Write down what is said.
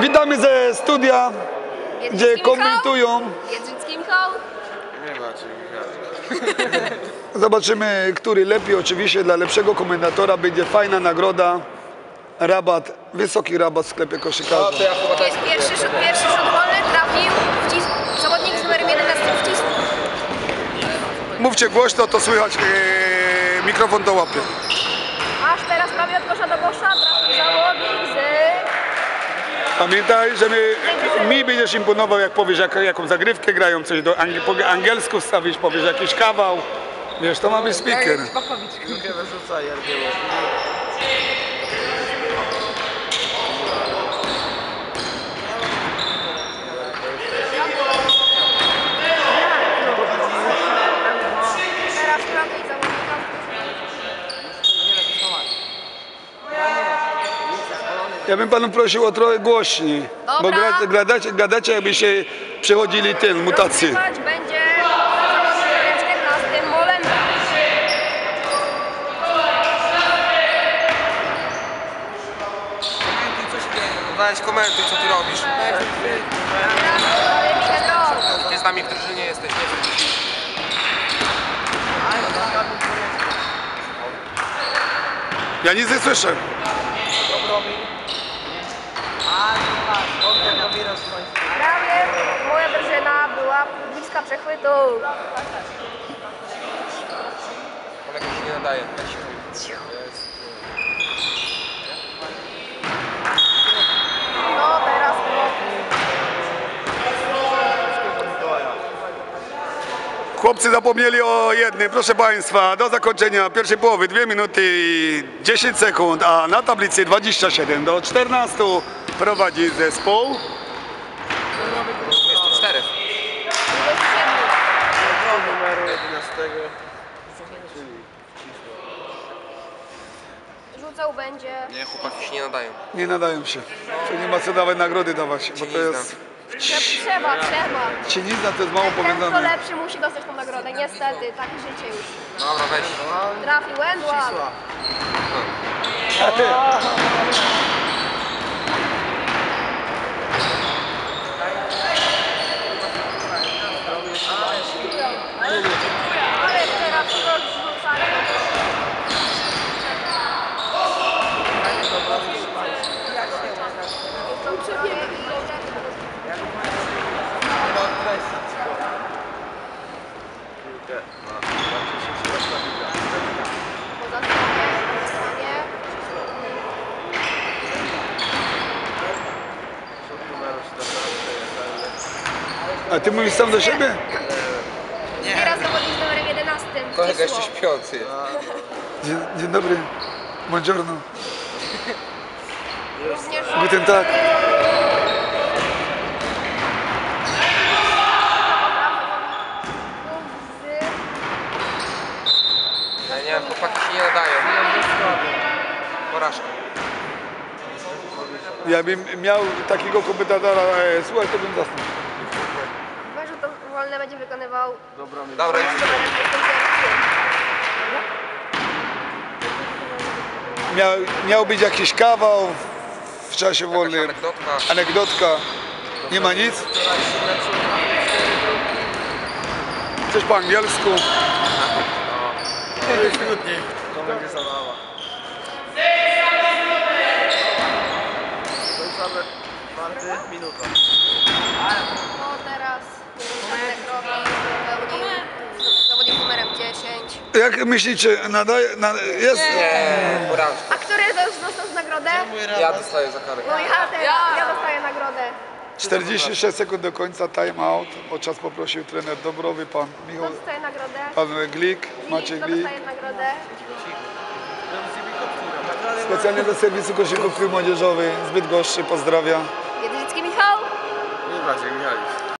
Witamy ze studia, gdzie komentują. Michał? Jedrzycki Michał? Nie macie, Michał. Zobaczymy, który lepiej. Oczywiście dla lepszego komentatora będzie fajna nagroda. Rabat, wysoki rabat w sklepie No koszykarza. to ja chyba też Pierwszy rzut, pierwszy rzut wolny trafił, wcis... zawodnik z numerem 11 wcisnął. Mówcie głośno, to słychać, ee, mikrofon to łapie. Aż teraz prawie od kosza do kosza. Pamiętaj, że my, mi będziesz imponował, jak powiesz jak, jaką zagrywkę grają, coś do angiel, po angielsku wstawisz, powiesz jakiś kawał. Wiesz, to ma być speaker. Ja bym panu prosił o trochę głośniej, bo Dobra. gra- gadacie, gadacie jakby się przechodzili ten, mutacje. Rozgrywać będzie z numerem 14 Molenda. Komentuj, co się dzieje. Weź komentuj, co ty robisz. Ty z nami w drużynie jesteś, nie? Ja nic nie słyszę. Prawie moja drużyna była bliska przechwytu. Kolega się nie nadaje. No teraz Chłopcy zapomnieli o jednym, proszę Państwa, do zakończenia pierwszej połowy 2 minuty i 10 sekund, a na tablicy 27 do 14 prowadzi zespół. Jest tu czterech. numeru 11. rzucał będzie. Nie, chłopaki się nie nadają. Nie nadają się, nie ma co dawać nagrody dawać, bo to jest... Trzeba, trzeba. Cienizna to jest mało Ten, kto lepszy musi dostać tą nagrodę. Niestety, takie życie już. Dobra, weź. Trafił Wendłam. Ale A ty mówisz sam do siebie? Teraz zawodnik z numerem 11. Kolega jeszcze śpiący jest. Dzień, dzień dobry, buongiorno, Również guten tag. z Ja nie, chłopaki się nie nadają. Porażka. Ja bym miał takiego komentatora, e, słuchaj, to bym zasnął. Chyba, że to wolne będzie wykonywał Dobra, numerem 21. Miał, miał być jakiś kawał w czasie jakaś wolnym, anegdotka. anegdotka. Nie ma nic? Coś po angielsku. To będzie zabawa. Minuta. No teraz pełni zawodnik z numerem 10. Jak myślicie, nadaje, nada, jest? Nie, porażka. A który to dostał nagrodę? Ja dostaję za karę. No ja teraz, ja dostaję nagrodę. 46 sekund do końca time out. O czas poprosił trener Dobrowy, pan Kto Michał, dostaje nagrodę? pan Glik, Maciej Kto Glik. dostaje nagrodę? Specjalnie do serwisu koszykówki młodzieżowej z Bydgoszczy, pozdrawia. Jedrzycki Michał? Nie bardziej, Michalik.